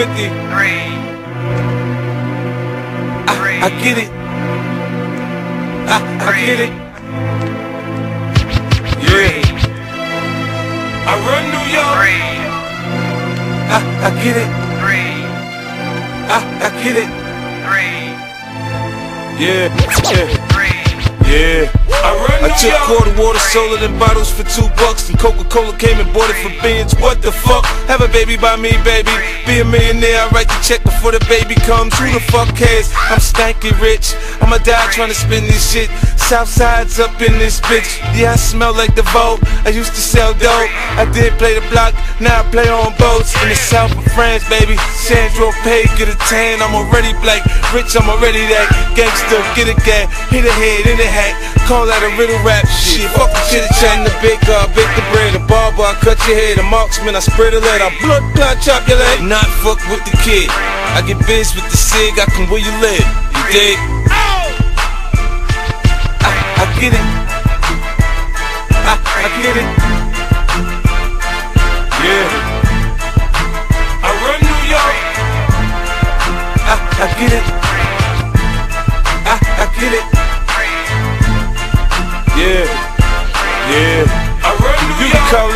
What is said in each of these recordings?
50. three, I, I get it. I, I get it. three, I run New York. I, I get it. I, I get it. Yeah, yeah. Yeah. I I took quarter water, sold it in bottles for two bucks, and Coca-Cola came and bought it for beans. What the fuck? Have a baby by me, baby. Be a millionaire, I write the check before the baby comes. Who the fuck cares? I'm stanky rich. I'ma die trying to spend this shit. Southside's up in this bitch. Yeah, I smell like the vote. I used to sell dope. I did play the block, now I play on boats in the south France, baby. Sandro Pay, get a tan. I'm already black, rich. I'm already that gangster. Get a gat, hit a head in the hat. Call that a riddle rap shit. Fuck the chit chat the big car, bake the bread. A barber, I cut your head. A marksman, I spread a lead. I blood clot, chop your leg. Not fuck with the kid. I get biz with the sig. I can where you live. You dig? I, I get it. I, I get it.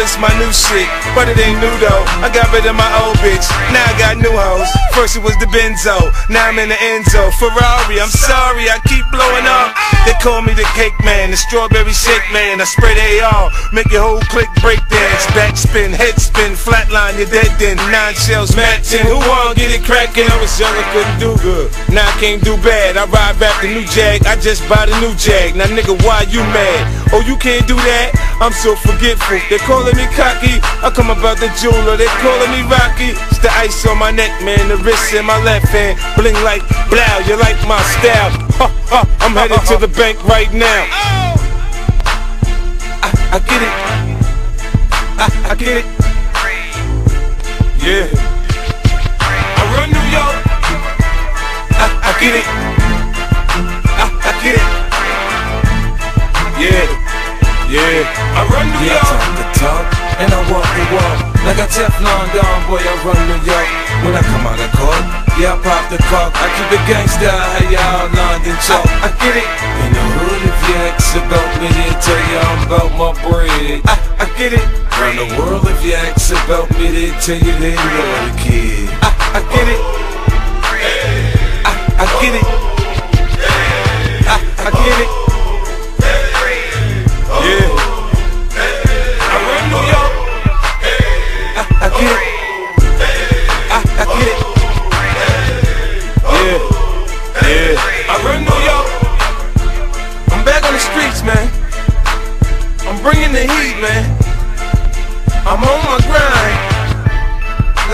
This my new shit, but it ain't new though. I got rid of my old bitch, now I got new hoes. First it was the Benzo, now I'm in the Enzo. Ferrari, I'm sorry, I keep blowing up. They call me the cake man, the strawberry shake man. I spray AR, make your whole click break dance. Backspin, head spin, flatline, you're dead then. Nine shells, matching. Who wanna get it crackin'? Oh, I was young, I couldn't do good. Now I can't do bad. I ride back the new Jag, I just bought a new Jag. Now nigga, why you mad? Oh, you can't do that? I'm so forgetful. They calling me cocky. I come about the jeweler. They calling me Rocky. It's the ice on my neck, man. The wrist in my left hand. Bling like blow. You like my style? Ha, ha, I'm headed to the bank right now. I, I get it. I, I get it. Yeah. I run New York. I, I get it. Yeah. I run New York. Yeah, I talk the talk and I walk the walk like a Teflon Don boy. I run New York when I come out of court. Yeah, I pop the cork. I keep it gangsta. How y'all London talk? I, I get it. In the hood, if you ask about me, they tell you I'm about my bread. I, I get it. Around the world, if you ask about me, they tell you they love the kid. I, I get it. I, I get it.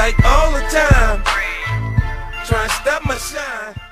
like all the time. Try and stop my shine.